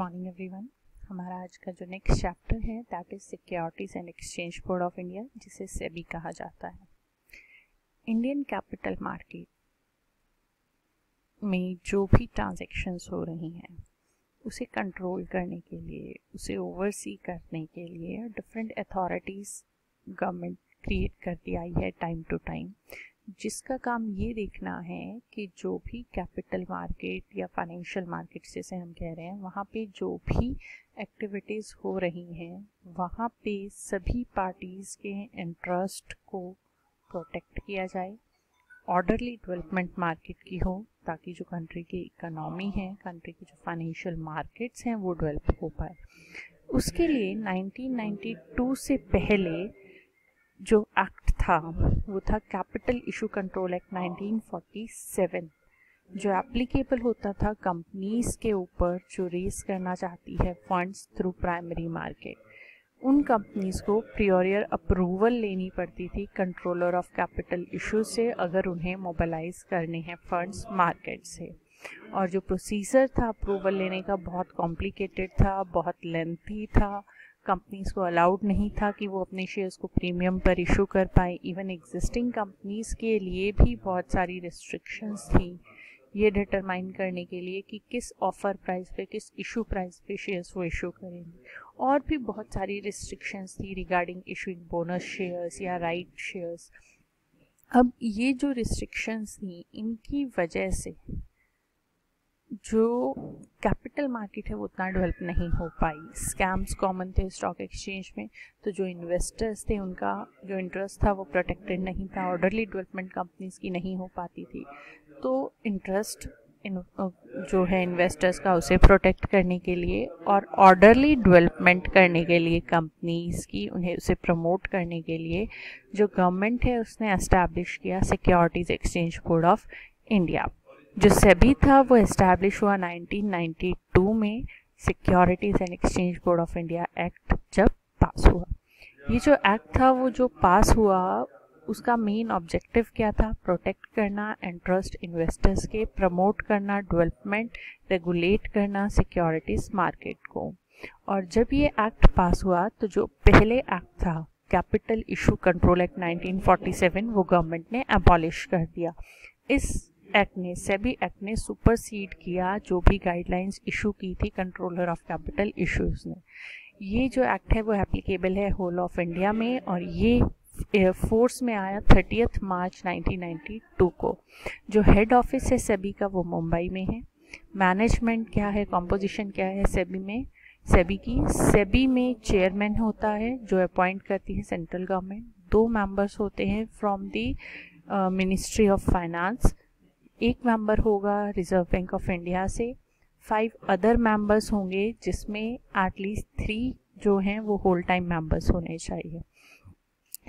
Morning everyone हमारा आज का जो नेक्स्ट चैप्टर है that is securities and exchange board of India जिसे सेबी कहा जाता है। इंडियन कैपिटल मार्केट में जो भी ट्रांजैक्शंस हो रही हैं, उसे कंट्रोल करने के लिए, उसे ओवरसी करने के लिए डिफरेंट अथॉरिटीज़ गवर्नमेंट क्रिएट करती आई है टाइम टू टाइम जिसका काम ये देखना है कि जो भी कैपिटल मार्केट या फाइनेंशियल मार्केट जैसे हम कह रहे हैं, वहाँ पे जो भी एक्टिविटीज़ हो रही हैं, वहाँ पे सभी पार्टीज़ के इंटरेस्ट को प्रोटेक्ट किया जाए ऑर्डरली डेवलपमेंट मार्केट की हो, ताकि जो कंट्री की इकोनॉमी है कंट्री की जो फाइनेंशियल मार्केट्स हैं, वो डेवलप हो पाए। उसके लिए 1992 से पहले जो एक्ट था, वो था कैपिटल इशू कंट्रोल एक्ट 1947 जो एप्लीकेबल होता था कंपनीज़ के ऊपर जो रेस करना चाहती है फंड्स थ्रू प्राइमरी मार्केट उन कंपनीज़ को प्रियोरियर अप्रूवल लेनी पड़ती थी कंट्रोलर ऑफ़ कैपिटल इशू से, अगर उन्हें मोबिलाइज करने हैं फंड्स मार्केट से। और जो प्रोसीजर था अप्रूवल लेने का बहुत कॉम्प्लिकेटेड था, बहुत लेंथी था कंपनीज़ को अलाउड नहीं था कि वो अपने शेयर्स को प्रीमियम पर इशू कर पाए. इवन एग्जिस्टिंग कंपनीज़ के लिए भी बहुत सारी रिस्ट्रिक्शंस थी. ये डिटरमाइन करने के लिए कि किस ऑफ़र प्राइस पे, किस इशू प्राइस पे शेयर्स वो इशू करेंगे. और भी बहुत सारी रिस्ट्रिक्शंस थी रिगार्डिंग इशूइंग बोनस शेयर्स या राइट शेयर्स अब ये जो रिस्ट्रिक्शंस थी, इनकी वजह से जो कैपिटल मार्केट है वो उतना डेवलप नहीं हो पाई। स्कैम्स कॉमन थे स्टॉक एक्सचेंज में तो जो इन्वेस्टर्स थे उनका जो इंटरेस्ट था वो प्रोटेक्टेड नहीं था ऑर्डरली डेवलपमेंट कंपनीज़ की नहीं हो पाती थी। तो इंटरेस्ट इन जो है इन्वेस्टर्स का उसे प्रोटेक्ट करने के लिए और ऑर्डरली डेवलपमेंट करने के लिए कंपनीज़ की उन्हें उसे प्रमोट करने के लिए जो गवर्नमेंट है उसने एस्टैब्लिश किया securities exchange board of India जो सेबी था, वो इस्टेब्लिश हुआ 1992 में securities and exchange board of India act जब पास हुआ। ये जो एक्ट था, वो जो पास हुआ, उसका मेन ऑब्जेक्टिव क्या था? प्रोटेक्ट करना इंटरेस्ट इन्वेस्टर्स के प्रमोट करना डेवलपमेंट रेगुलेट करना सिक्योरिटीज़ मार्केट को। और जब ये एक्ट पास हुआ तो जो पहले एक्ट था कैपिटल इशू कंट्रोल एक्ट 1947 वो गवर्नमेंट ने अबॉलिश कर दिया। इस एक्ट ने सेबी एक्ट ने सुपरसीड किया जो भी गाइडलाइंस इशू की थी कंट्रोलर ऑफ़ कैपिटल इश्यूज़ ने। ये जो एक्ट है वो एप्लीकेबल है होल ऑफ़ इंडिया में और ये फोर्स में आया थर्टियथ मार्च 1992 को। जो हेड ऑफ़िस है सेबी का वो मुंबई में है। मैनेजमेंट क्या है कॉम्पोजिशन क्या है सेबी में? सेबी की सेबी में चेयरमैन होता है जो अपॉइंट करती है सेंट्रल गवर्नमेंट दो मेंबर्स होते हैं from the ministry of finance एक मेंबर होगा रिज़र्व बैंक ऑफ़ इंडिया से। फाइव अदर मेंबर्स होंगे, जिसमें एटलीस्ट थ्री जो हैं, वो होल टाइम मेंबर्स होने चाहिए।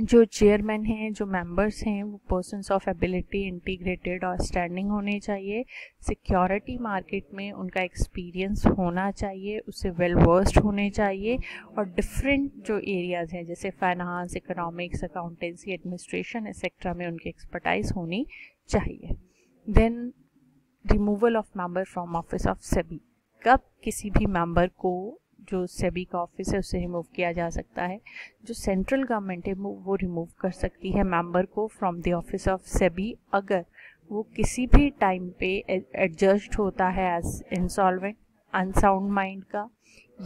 जो चेयरमैन हैं, जो मेंबर्स हैं, वो पर्सनस ऑफ़ एबिलिटी इंटीग्रेटेड और स्टैंडिंग होने चाहिए। सिक्योरिटी मार्केट में उनका एक्सपीरियंस होना चाहिए, उससे वेल वर्स्ड होने चाहिए। और डिफरेंट जो एरियाज़ हैं, जैसे finance economics accountancy administration etcetera में उनकी एक्सपर्टाइज होनी चाहिए। Then removal of member from office of SEBI कब किसी भी मेंबर को जो सेबी का ऑफ़िस है, उसे रिमूव किया जा सकता है? जो सेंट्रल गवर्नमेंट है, वो रिमूव कर सकती है मेंबर को from the office of SEBI अगर वो किसी भी टाइम पे एडजस्ट होता है एज इंसॉल्वेंट अनसाउंड माइंड का,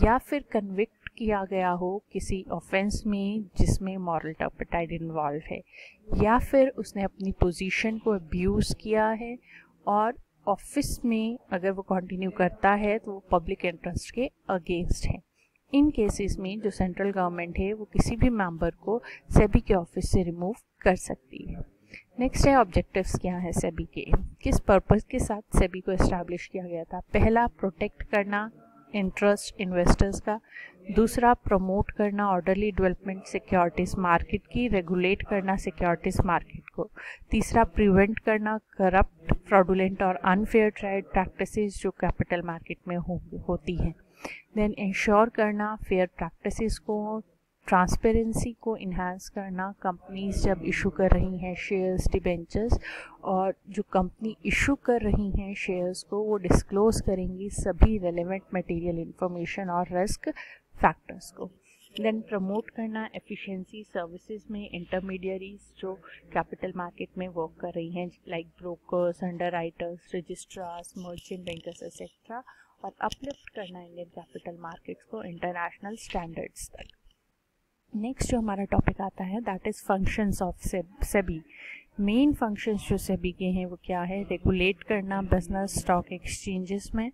या फिर कन्विक्ट किया गया हो किसी ऑफेंस में जिसमें मॉरल टर्पिटाइड इन्वॉल्व है, या फिर उसने अपनी पोजीशन को अब्यूज़ किया है और ऑफ़िस में अगर वो कंटिन्यू करता है तो वो पब्लिक इंटरेस्ट के अगेंस्ट है। इन केसेस में जो सेंट्रल गवर्नमेंट है, वो किसी भी मेंबर को सेबी के ऑफ़िस से रिमूव कर सकती है। नेक्स्ट है ऑब्जेक्टिव्स क्या है सेबी के? किस पर्पस के साथ सेबी को इस्टेब्लिश किया गया था? पहला प्रोटेक्ट करना। इंटरेस्ट इन्वेस्टर्स का। दूसरा प्रमोट करना ऑर्डरली डेवलपमेंट सिक्योरिटीज़ मार्केट की रेगुलेट करना सिक्योरिटीज़ मार्केट को। तीसरा प्रिवेंट करना करप्ट फ्रॉडुलेंट और अनफेयर ट्रेड प्रैक्टिसेस जो कैपिटल मार्केट में हो, होती हैं। देन इंश्योर करना फेयर प्रैक्टिसेस को ट्रांसपेरेंसी को इन्हांस करना कंपनीज़ जब इशू कर रही हैं शेयर्स डिबेंचर्स और जो कंपनी इशू कर रही हैं शेयर्स को, वो डिस्क्लोज करेंगी सभी रेलेवेंट मटेरियल इंफॉर्मेशन और रिस्क फैक्टर्स को। देन प्रमोट करना एफिशिएंसी सर्विसेज़ में इंटरमीडियरीज जो कैपिटल मार्केट में वर्क कर रही हैं like brokers underwriters registrars merchant bankers etcetera और अपलिफ्ट करना इंडियन कैपिटल मार्केट्स को इंटरनेशनल स्टैंडर्ड्स तक। नेक्स्ट जो हमारा टॉपिक आता है that is functions of SEBI main functions जो सेबी के हैं, वो क्या है? रेगुलेट करना बिज़नेस स्टॉक एक्सचेंजेस में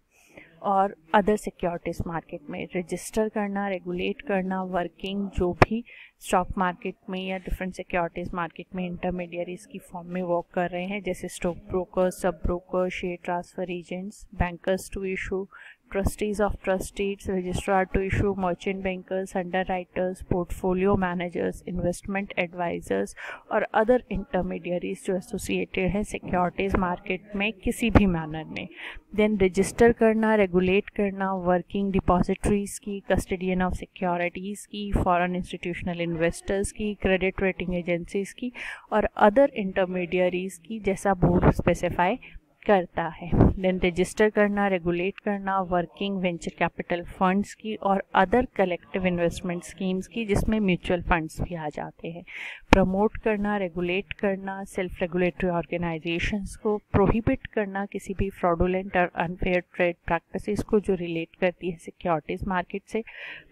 और अदर सिक्योरिटीज़ मार्केट में. रजिस्टर करना रेगुलेट करना वर्किंग जो भी स्टॉक मार्केट में या डिफरेंट सिक्योरिटीज़ मार्केट में इंटरमीडियरीज की फॉर्म में वर्क कर रहे हैं, जैसे stock broker sub broker share transfer agents bankers to issue trustees of trustees, registrar to issue, merchant bankers, underwriters, portfolio managers, investment advisors और अदर इंटरमीडियरीज जो associated हैं सिक्योरिटीज़ मार्केट में किसी भी मैनर में देन रजिस्टर करना regulate करना working depositories की कस्टडियन ऑफ़ सिक्योरिटीज़ की फॉरेन इंस्टीट्यूशनल इन्वेस्टर्स की क्रेडिट रेटिंग एजेंसीज की और अदर इंटरमीडियरीज की जैसा बोर्ड स्पेसिफाई करता है। देन रजिस्टर करना रेगुलेट करना वर्किंग वेंचर कैपिटल फंड्स की और अदर कलेक्टिव इन्वेस्टमेंट स्कीम्स की, जिसमें म्यूचुअल फंड्स भी आ जाते हैं। प्रमोट करना रेगुलेट करना सेल्फ रेगुलेटरी ऑर्गेनाइजेशंस को प्रोहिबिट करना, किसी भी फ्रॉडुलेंट और अनफेयर ट्रेड प्रैक्टिसेस को जो रिलेट करती है सिक्योरिटीज़ मार्केट से।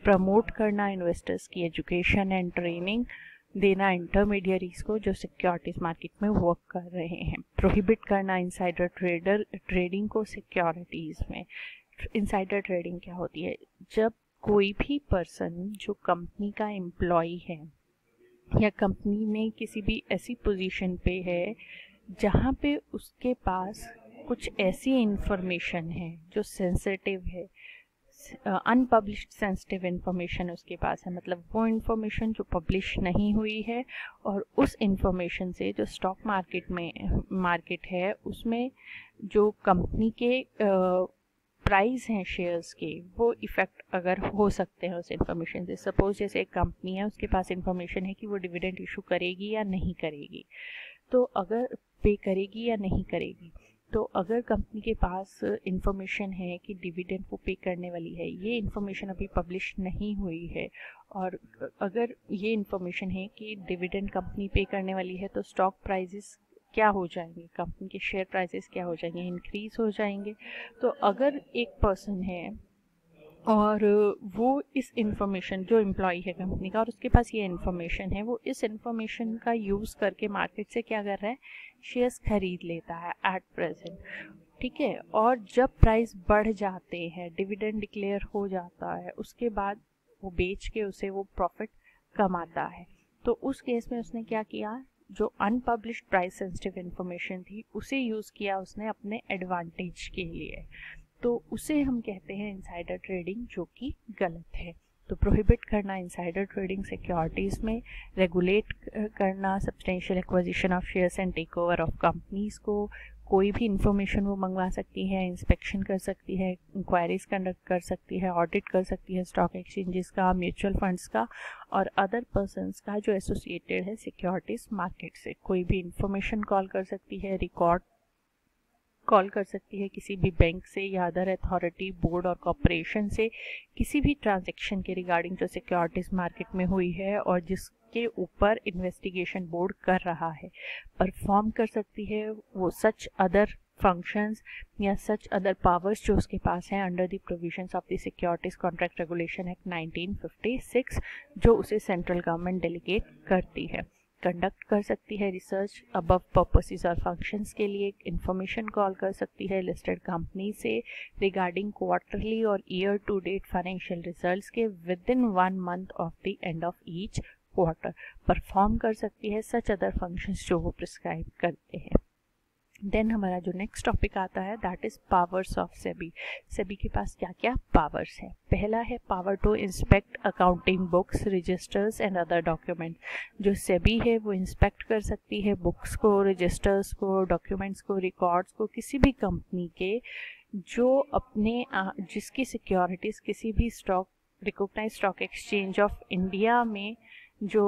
प्रमोट करना इन्वेस्टर्स की एजुकेशन एंड ट्रेनिंग देना इंटरमीडियरीज को जो सिक्योरिटीज मार्केट में वर्क कर रहे हैं। प्रोहिबिट करना इनसाइडर ट्रेडर ट्रेडिंग को सिक्योरिटीज में। इनसाइडर ट्रेडिंग क्या होती है? जब कोई भी पर्सन जो कंपनी का एम्प्लॉय है या कंपनी में किसी भी ऐसी पोजीशन पे है, जहाँ पे उसके पास कुछ ऐसी इंफॉर्मेशन है जो सेंसिटिव है अनपब्लिश्ड सेंसिटिव इंफॉर्मेशन उसके पास है। मतलब वो इन्फॉर्मेशन जो पब्लिश नहीं हुई है और उस इंफॉर्मेशन से जो स्टॉक मार्केट में मार्केट है, उसमें जो कंपनी के प्राइस हैं शेयर्स के, वो इफ़ेक्ट अगर हो सकते हैं उस इंफॉर्मेशन से। सपोज़ जैसे एक कंपनी है, उसके पास इंफॉर्मेशन है कि वो डिविडेंड इशू करेगी या नहीं करेगी। तो अगर पे करेगी या नहीं करेगी तो अगर कंपनी के पास इंफॉर्मेशन है कि डिविडेंड वो पे करने वाली है, ये इंफॉर्मेशन अभी पब्लिश नहीं हुई है और अगर ये इंफॉर्मेशन है कि डिविडेंड कंपनी पे करने वाली है तो स्टॉक प्राइजेस क्या हो जाएँगे? कंपनी के शेयर प्राइजेस क्या हो जाएँगे? इंक्रीज हो जाएँगे। तो अगर एक पर्सन है और वो इस इंफॉर्मेशन जो एम्प्लॉय है कंपनी का, और उसके पास ये इन्फॉर्मेशन है, वो इस इंफॉर्मेशन का यूज़ करके मार्केट से क्या कर रहा है? शेयर्स खरीद लेता है एट प्रेजेंट ठीक है? और जब प्राइस बढ़ जाते हैं डिविडेंड डिक्लेयर हो जाता है, उसके बाद वो बेच के उसे वो प्रॉफिट कमाता है। तो उस केस में उसने क्या किया? जो अनपब्लिश प्राइस सेंसिटिव इन्फॉर्मेशन थी, उसे यूज़ किया उसने अपने एडवांटेज के लिए। तो उसे हम कहते हैं इंसाइडर ट्रेडिंग जो कि गलत है। तो प्रोहिबिट करना इंसाइडर ट्रेडिंग सिक्योरिटीज़ में रेगुलेट करना substantial acquisition of shares and take over of companies को। कोई भी इंफॉर्मेशन वो मंगवा सकती है इंस्पेक्शन कर सकती है इंक्वायरीज कंडक्ट कर सकती है ऑडिट कर सकती है स्टॉक एक्सचेंजेस का म्यूचुअल फंड्स का और अदर पर्सनस का जो एसोसिएटेड है सिक्योरिटीज़ मार्केट से। कोई भी इंफॉर्मेशन कॉल कर सकती है रिकॉर्ड कॉल कर सकती है किसी भी बैंक से या अदर अथॉरिटी बोर्ड और कॉरपोरेशन से किसी भी ट्रांजेक्शन के रिगार्डिंग जो सिक्योरिटीज़ मार्केट में हुई है और जिसके ऊपर इन्वेस्टिगेशन बोर्ड कर रहा है। परफॉर्म कर सकती है वो सच अदर फ़ंक्शंस या सच अदर पावर्स जो उसके पास हैं under the provisions of the securities contract regulation act 1956 जो उसे सेंट्रल गवर्नमेंट डेलीगेट करती है। कंडक्ट कर सकती है रिसर्च अबव पर्पसेस और फ़ंक्शंस के लिए इंफॉर्मेशन कॉल कर सकती है लिस्टेड कंपनी से रिगार्डिंग क्वार्टरली और year to date financial results के within one month of the end of each quarter perform कर सकती है सच अदर फ़ंक्शंस जो वो प्रिस्क्राइब करते हैं। देन हमारा जो नेक्स्ट टॉपिक आता है that is powers of SEBI SEBI के पास क्या क्या पावर्स है? पहला है power to inspect accounting books registers and other document जो सेबी है, वो इंस्पेक्ट कर सकती है बुक्स को रजिस्टर्स को डॉक्यूमेंट्स को रिकॉर्ड्स को, किसी भी कंपनी के, जो अपने जिसकी सिक्योरिटीज़ किसी भी stock recognize stock exchange of India में जो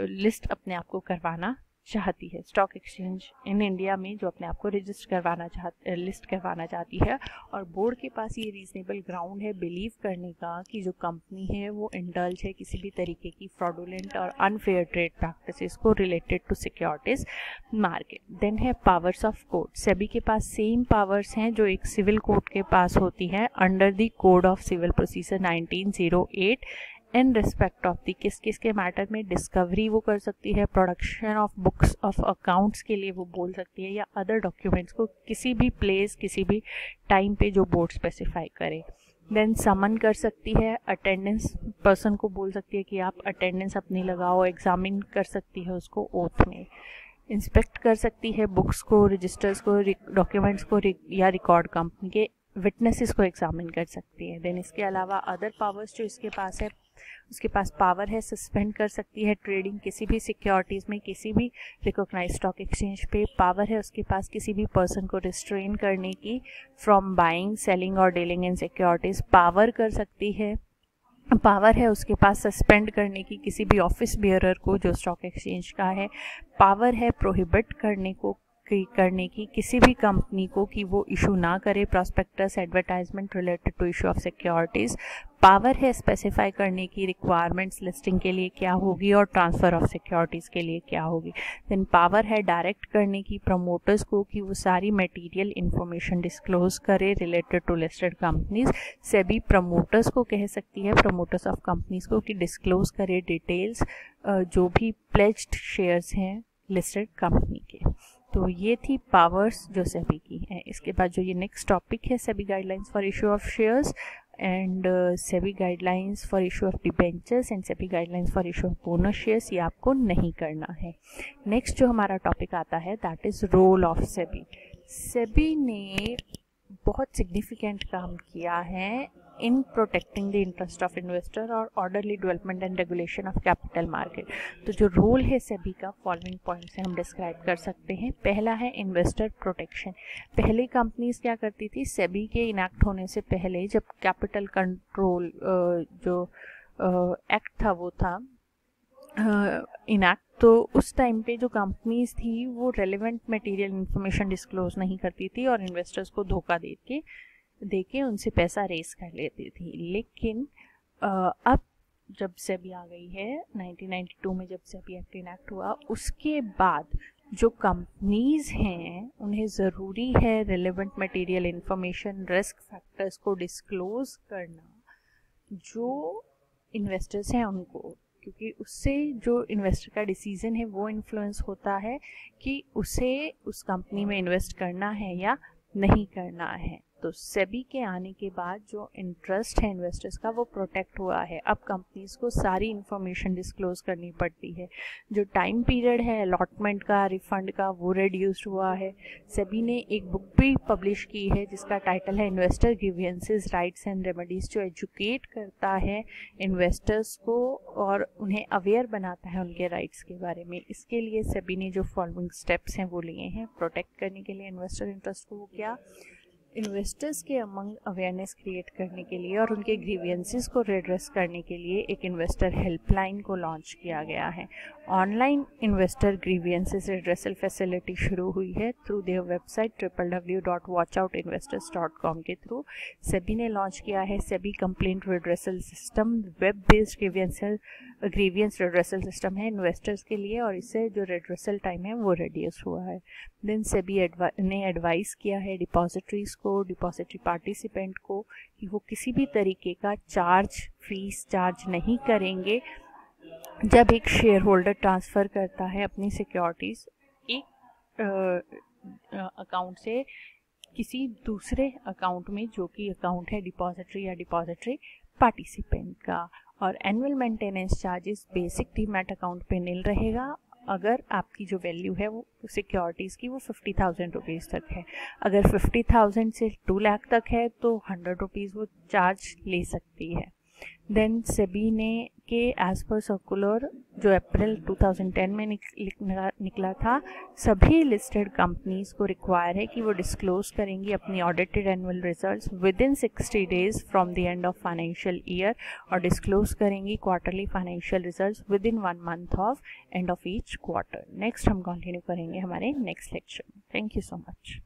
लिस्ट अपने आप को करवाना चाहती है। स्टॉक एक्सचेंज इन इंडिया में जो अपने आप को रजिस्टर करवाना चाह लिस्ट करवाना चाहती है और बोर्ड के पास ये रीजनेबल ग्राउंड है बिलीव करने का कि जो कंपनी है वो इंडल्ज है किसी भी तरीके की फ्रॉडुलेंट और अनफेयर ट्रेड प्रैक्टिस को related to securities market then है पावर्स ऑफ़ कोर्ट सभी के पास सेम पावर्स हैं जो एक सिविल कोर्ट के पास होती है under the code of civil procedure 1908 in respect of the किस किस के मैटर में डिस्कवरी वो कर सकती है production of books of accounts के लिए वो बोल सकती है, या अदर डॉक्यूमेंट्स को किसी भी प्लेस किसी भी टाइम पे जो बोर्ड स्पेसिफाई करे। देन समन कर सकती है अटेंडेंस पर्सन को बोल सकती है कि आप अटेंडेंस अपनी लगाओ एग्जामिन कर सकती है उसको ओथ में। इंस्पेक्ट कर सकती है बुक्स को रजिस्टर्स को डॉक्यूमेंट्स को या रिकॉर्ड कंपनी के विटनेसेस को एग्जामिन कर सकती है। देन इसके अलावा अदर पावर्स जो इसके पास है, उसके पास पावर है सस्पेंड कर सकती है ट्रेडिंग किसी भी सिक्योरिटीज़ में, किसी भी रिकॉग्नाइज स्टॉक एक्सचेंज पे पावर है उसके पास किसी भी पर्सन को रिस्ट्रेन करने की फ्रॉम बाइंग सेलिंग और डीलिंग इन सिक्योरिटीज़ पावर कर सकती है। पावर है उसके पास सस्पेंड करने की किसी भी ऑफ़िस बियरर को जो स्टॉक एक्सचेंज का है पावर है प्रोहिबिट करने को करने की किसी भी कंपनी को कि वो इशू ना करे prospectus advertisement related to issue of securities power है स्पेसिफाई करने की रिक्वायरमेंट्स लिस्टिंग के लिए क्या होगी और ट्रांसफ़र ऑफ़ सिक्योरिटीज़ के लिए क्या होगी। देन पावर है डायरेक्ट करने की प्रमोटर्स को कि वो सारी मटेरियल इन्फॉर्मेशन डिस्क्लोज करे रिलेटेड टू लिस्टेड कंपनीज़ से भी प्रमोटर्स को कह सकती है प्रमोटर्स ऑफ़ कंपनीज़ को कि डिस्क्लोज करे डिटेल्स जो भी प्लेज्ड शेयर्स हैं लिस्टेड कंपनी के। तो ये थी पावर्स जो सेबी की हैं। इसके बाद जो ये नेक्स्ट टॉपिक है SEBI guidelines for issue of shares and SEBI guidelines for issue of debentures and SEBI guidelines for issue of bonus shares ये आपको नहीं करना है। नेक्स्ट जो हमारा टॉपिक आता है that is role of SEBI SEBI ने बहुत सिग्निफिकेंट काम किया है in protecting the interest of investor और orderly development and regulation of capital market तो जो रोल है सेबी का फॉलोइंग पॉइंट से हम डिस्क्राइब कर सकते हैं। पहला है इन्वेस्टर प्रोटेक्शन पहले कंपनीज़ क्या करती थी? सेबी के इनैक्ट होने से पहले जब कैपिटल कंट्रोल जो एक्ट था वो था इनैक्ट तो उस टाइम पे जो कंपनीज़ थी वो रेलिवेंट मटेरियल इन्फॉर्मेशन डिस्क्लोज नहीं करती थी और इन्वेस्टर्स को धोखा दे के दे के उनसे पैसा रेस कर लेती थी। लेकिन अब जब सेबी आ गई है 1992 में जब से अभी एक्ट इनैक्ट हुआ, उसके बाद जो कंपनीज़ हैं, उन्हें ज़रूरी है relevant material information risk factors को डिस्क्लोज करना, जो इन्वेस्टर्स हैं उनको। क्योंकि उससे जो इन्वेस्टर का डिसीज़न है, वो इन्फ्लुएंस होता है कि उसे उस कंपनी में इन्वेस्ट करना है या नहीं करना है। तो सेबी के आने के बाद जो इंटरेस्ट है इन्वेस्टर्स का, वो प्रोटेक्ट हुआ है। अब कंपनीज़ को सारी इन्फॉर्मेशन डिस्क्लोज करनी पड़ती है। जो टाइम पीरियड है अलॉटमेंट का रिफंड का, वो रिड्यूस्ड हुआ है। सेबी ने एक बुक भी पब्लिश की है, जिसका टाइटल है investor grievances rights and remedies जो एजुकेट करता है इन्वेस्टर्स को और उन्हें अवेयर बनाता है उनके राइट्स के बारे में। इसके लिए सेबी ने जो फॉलोइंग स्टेप्स हैं, वो लिए हैं। प्रोटेक्ट करने के लिए इन्वेस्टर इंटरेस्ट को वो क्या। इन्वेस्टर्स के अमंग अवेयरनेस क्रिएट करने के लिए और उनके ग्रीवियंसेस को रिड्रेस करने के लिए एक इन्वेस्टर हेल्पलाइन को लॉन्च किया गया है। Online investor grievances redressal facility शुरू हुई है through their website triple W dot watch out investors dot com के थ्रू सेबी ने लॉन्च किया है SEBI complaint redressal system web based grievance grievance redressal system है इन्वेस्टर्स के लिए और इससे जो रिड्रेसल टाइम है वो रिड्यूस हुआ है। देन सेबी ने एडवाइस किया है डिपॉजिटरीज को डिपॉजिटरी पार्टिसिपेंट को, कि वो किसी भी तरीके का चार्ज फ़ीस चार्ज नहीं करेंगे। जब एक शेयर होल्डर ट्रांसफ़र करता है अपनी सिक्योरिटीज़ एक अकाउंट से किसी दूसरे अकाउंट में जो कि अकाउंट है डिपॉजिटरी या डिपॉजिटरी पार्टिसिपेंट का, और annual maintenance charges basic demat account पे नील रहेगा। अगर आपकी जो वैल्यू है वो सिक्योरिटीज़ की वो फिफ्टी थाउज़ेंड रुपीज़ तक है। अगर फिफ्टी थाउज़ेंड से टू लाख तक है तो हंड्रेड रुपीज़ वो चार्ज ले सकती है। देन सेबी ने के एज पर सर्कुलर जो अप्रैल 2010 में निकला निकला था, सभी लिस्टेड कंपनीज़ को रिक्वायर है कि वो डिस्क्लोज करेंगी अपनी audited annual results within sixty days from the end of financial year और डिस्क्लोज करेंगी quarterly financial results within one month of end of each quarter next हम कंटिन्यू करेंगे हमारे next lecture thank you so much